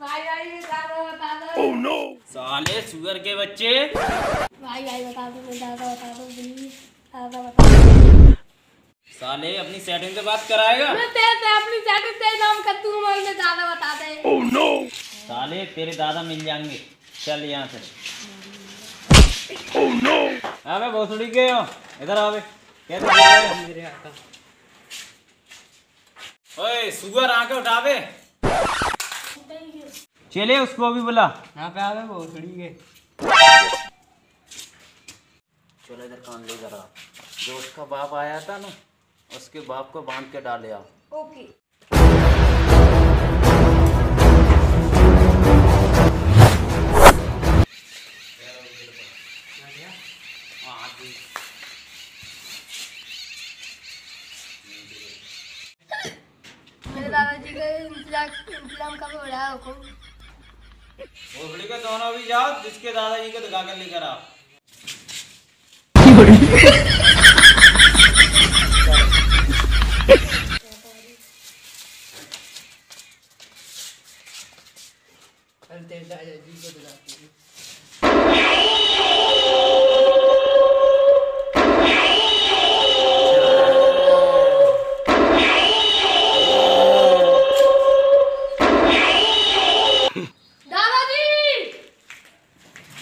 भाई भाई बता दो। बता दो साले सुअर के बच्चे। भाई भाई बता दो दादा बता दो प्लीज़ दादा बता साले अपनी सेटिंग से बात कराएगा? मैं तेरे से अपनी सेटिंग से नाम कर तू मुझे दादा बता दे। Oh no! साले तेरे दादा मिल जाएँगे। चल यहाँ से। अबे भोसड़ी के हो। इधर आवे कैसे हो? ओए सुअर आके उठावे। चले उसको भी बुला। यहाँ पे आवे वो थोड़ी के चलो इधर कान लेकर आ जो उसका बाप आया था ना उसके बाप को बाँध के डाले आ ओके मेरे दादाजी का इंतज़ार इंतज़ाम हो रहा है हुकुम के दोनों भी जाओ जिसके दादाजी को दिखा कर लेकर आओ तेरे दादाजी को दिखाते हैं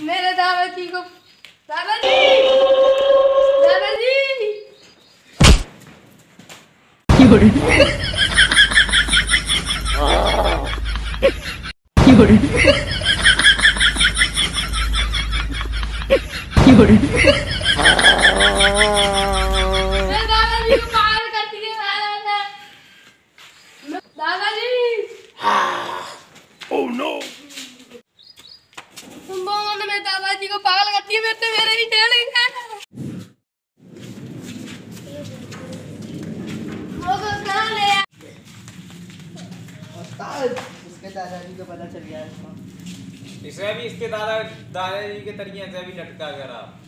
मेरे दादाजी को दादाजी! दादाजी मेरे दादाजी को पागल करती है दादा दादाजी तुम दोनों ने मेरे दादाजी को पागल करती है मेरे तो मेरे ही टेढ़ेंगे वो तो कहाँ ले आया? उसके दादाजी को पता चल गया इसको। इसे भी इसके दादा, दादाजी के तरीके से भी लटका कर आप